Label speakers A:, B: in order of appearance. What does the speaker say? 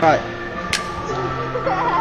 A: はい。